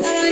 started,